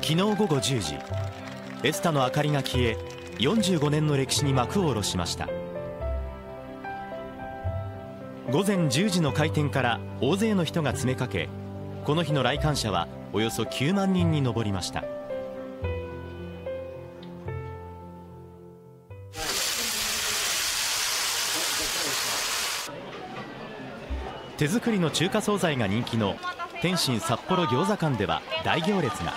昨日午後10時エスタの明かりが消え45年の歴史に幕を下ろしました。午前10時の開店から大勢の人が詰めかけこの日の来館者はおよそ9万人に上りました。手作りの中華惣菜が人気の天津札幌餃子館では大行列が。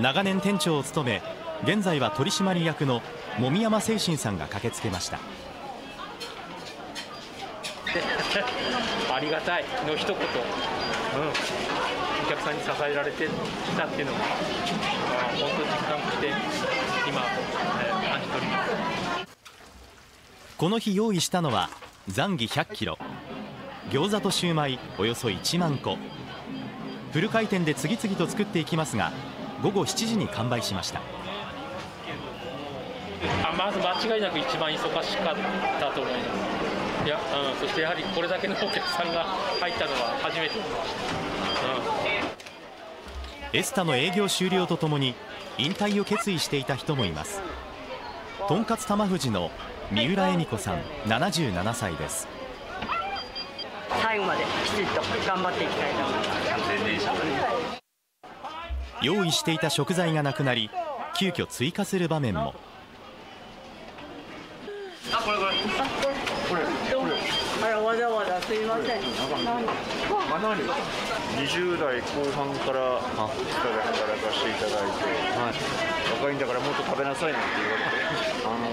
長年店長を務め現在は取締役の籾山清進さんが駆けつけました。ありがたい。の一言、うん、お客さんに支えられてきたっていうのが、本当実感して今、えー、感じております。この日用意したのはザンギ100キロ。餃子とシューマイおよそ1万個。フル回転で次々と作っていきますが午後7時に完売しました。あまず間違いなく一番忙しかったと思いますいや、うん、そしてやはりこれだけのお客さんが入ったのは初めて見ました、うん、エスタの営業終了とともに引退を決意していた人もいます。とんかつ玉富士の三浦恵美子さん77歳です。最後まできちっと頑張っていきたいと思います。用意していた食材がなくなり急遽追加する場面も。あこれこれこれこれあらわざわざすいません20代後半から働かせていただいて、はい、若いんだからもっと食べなさいなんて言われて、あの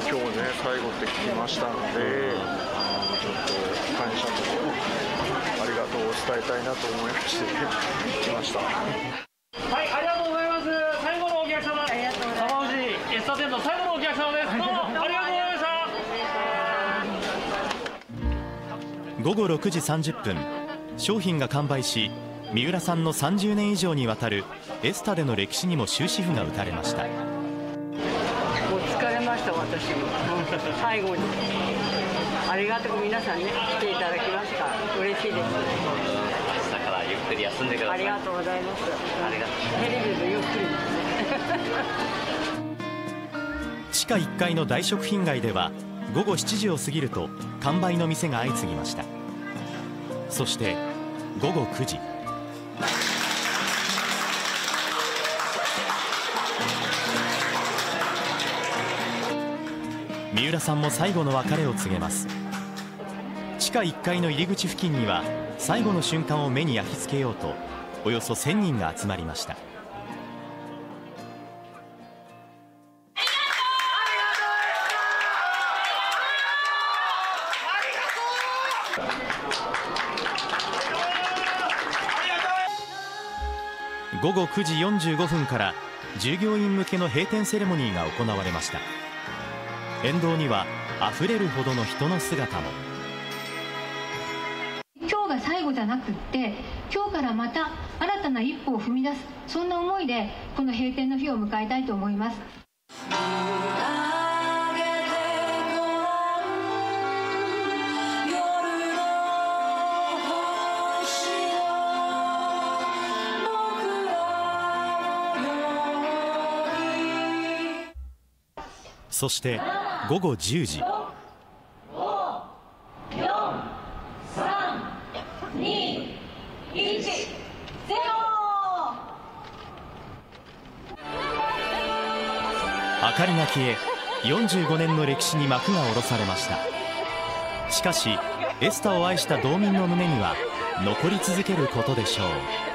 ー、今日ね最後って聞きましたので、あのちょっと感謝とありがとうを伝えたいなと思いまして来ました。はい、午後6時30分、商品が完売し、三浦さんの30年以上にわたるエスタでの歴史にも終止符が打たれました。もう疲れました、私も。最後に。ありがたく皆さんね、来ていただきました。嬉しいです。ゆっくり休んでくださいありがとうございますありがとうテレビでゆっくり 地下1階の大食品街では午後7時を過ぎると完売の店が相次ぎました。そして午後9時。三浦さんも最後の別れを告げます。地下1階の入り口付近には最後の瞬間を目に焼き付けようとおよそ1000人が集まりました。午後9時45分から従業員向けの閉店セレモニーが行われました。沿道にはあふれるほどの人の姿も。今日が最後じゃなくって今日からまた新たな一歩を踏み出すそんな思いでこの閉店の日を迎えたいと思います。そして午後10時。明かりが消え45年の歴史に幕が下ろされました。しかしエスタを愛した道民の胸には残り続けることでしょう